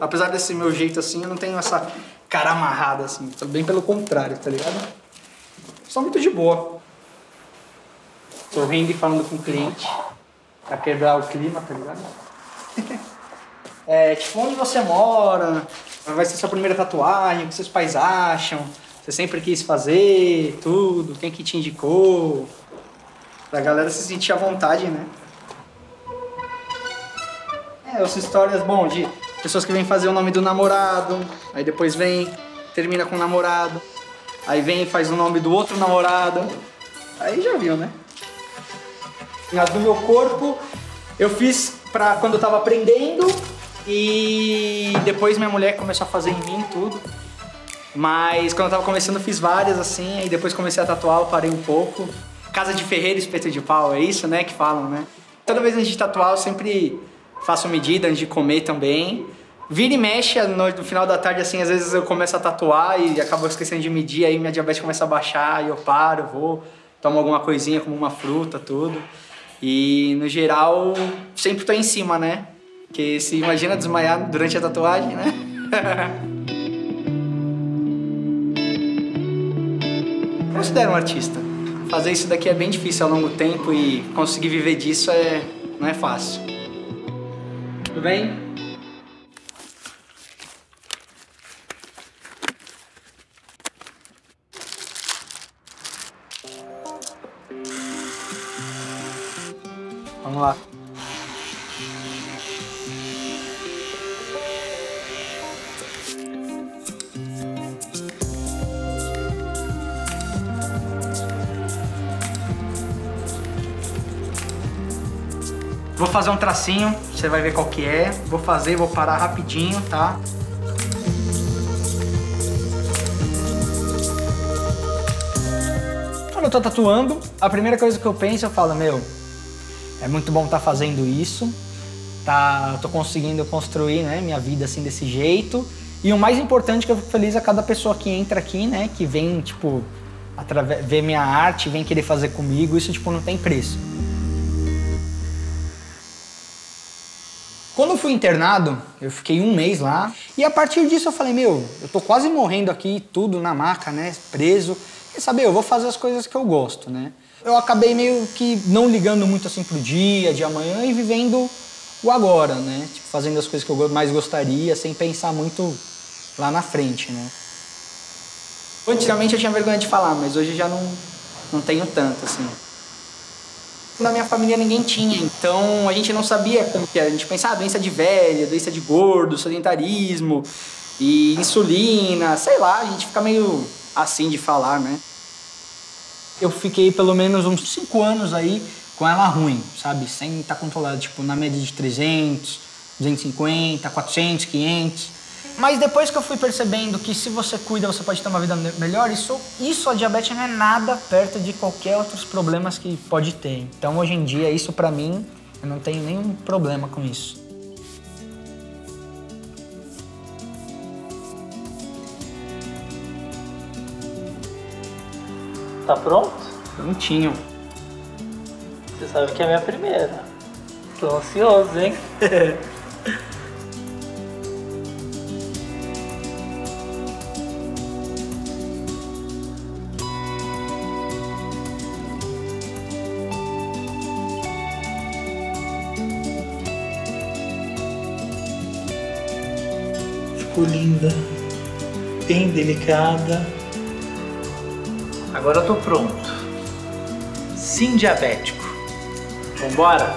Apesar desse meu jeito assim, eu não tenho essa cara amarrada assim. Bem pelo contrário, tá ligado? Só muito de boa. Sorrindo e falando com o cliente. Pra quebrar o clima, tá ligado? é, tipo, onde você mora? Vai ser sua primeira tatuagem? O que seus pais acham? Você sempre quis fazer tudo? Quem que te indicou? Pra galera se sentir à vontade, né? É, essas histórias, bom, de pessoas que vêm fazer o nome do namorado, aí depois vem, termina com o namorado, aí vem e faz o nome do outro namorado. Aí já viu, né? As do meu corpo eu fiz pra quando eu tava aprendendo e depois minha mulher começou a fazer em mim tudo. Mas quando eu tava começando eu fiz várias assim, aí depois comecei a tatuar, eu parei um pouco. Casa de ferreiro, espeto de pau, é isso, né, que falam, né? Toda vez antes de tatuar eu sempre faço medida antes de comer também. Vira e mexe no, no, final da tarde, assim, às vezes eu começo a tatuar e acabo esquecendo de medir, aí minha diabetes começa a baixar e eu paro, vou, tomo alguma coisinha, como uma fruta, tudo. E no geral, sempre tô em cima, né? Porque se imagina desmaiar durante a tatuagem, né? Considero um artista. Fazer isso daqui é bem difícil ao longo tempo e conseguir viver disso é não é fácil. Bem? Vamos lá. Vou fazer um tracinho, você vai ver qual que é. Vou fazer, vou parar rapidinho, tá? Quando eu tô tatuando, a primeira coisa que eu penso, eu falo, meu, é muito bom estar tá fazendo isso, tá, tô conseguindo construir, né, minha vida assim desse jeito. E o mais importante é que eu fico feliz a cada pessoa que entra aqui, né, que vem, tipo, ver minha arte, vem querer fazer comigo, isso, tipo, não tem preço. Quando eu fui internado, eu fiquei um mês lá, e a partir disso eu falei, meu, eu tô quase morrendo aqui, tudo na maca, né, preso. Quer saber, eu vou fazer as coisas que eu gosto, né? Eu acabei meio que não ligando muito assim pro dia, de amanhã, e vivendo o agora, né? Tipo, fazendo as coisas que eu mais gostaria, sem pensar muito lá na frente, né? Antigamente eu tinha vergonha de falar, mas hoje já não, não tenho tanto, assim. Na minha família ninguém tinha, então a gente não sabia como que era. A gente pensava ah, doença de velha, doença de gordo, sedentarismo e insulina, sei lá, a gente fica meio assim de falar, né? Eu fiquei pelo menos uns 5 anos aí com ela ruim, sabe? Sem estar tá controlada, tipo, na média de 300, 250, 400, 500. Mas depois que eu fui percebendo que se você cuida, você pode ter uma vida melhor, isso, isso a diabetes não é nada perto de qualquer outros problemas que pode ter. Então hoje em dia, isso pra mim, eu não tenho nenhum problema com isso. Tá pronto? Prontinho. Você sabe que é a minha primeira. Tô ansioso, hein? Ficou linda, bem delicada. Agora eu tô pronto. Sim diabético. Vambora?